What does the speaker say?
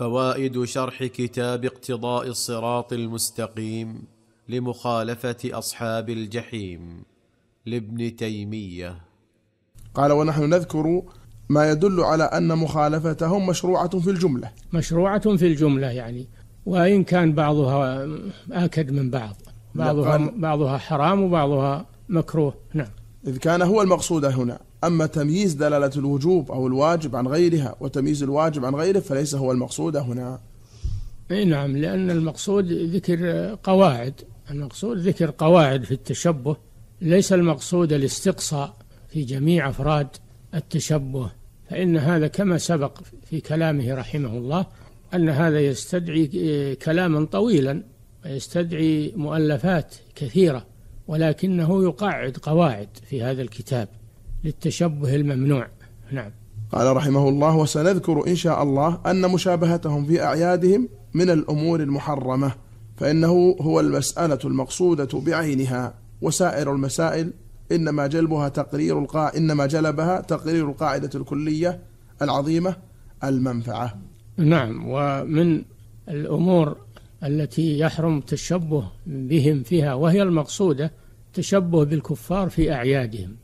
فوائد شرح كتاب اقتضاء الصراط المستقيم لمخالفة أصحاب الجحيم لابن تيمية. قال ونحن نذكر ما يدل على أن مخالفتهم مشروعة في الجملة. مشروعة في الجملة يعني وإن كان بعضها آكد من بعض. بعضها قال- بعضها حرام وبعضها مكروه. نعم. إذ كان هو المقصود هنا. أما تمييز دلالة الوجوب أو الواجب عن غيرها وتمييز الواجب عن غيره فليس هو المقصود هنا. أي نعم لأن المقصود ذكر قواعد. المقصود ذكر قواعد في التشبه. ليس المقصود الاستقصاء في جميع أفراد التشبه. فإن هذا كما سبق في كلامه رحمه الله أن هذا يستدعي كلاما طويلا ويستدعي مؤلفات كثيرة. ولكنه يقعد قواعد في هذا الكتاب للتشبه الممنوع. نعم. قال رحمه الله وسنذكر إن شاء الله أن مشابهتهم في أعيادهم من الأمور المحرمة فإنه هو المسألة المقصودة بعينها وسائر المسائل إنما جلبها تقرير القا إنما جلبها تقرير القاعدة الكلية العظيمة المنفعة. نعم. ومن الأمور التي يحرم التشبه بهم فيها وهي المقصودة تشبه بالكفار في أعيادهم.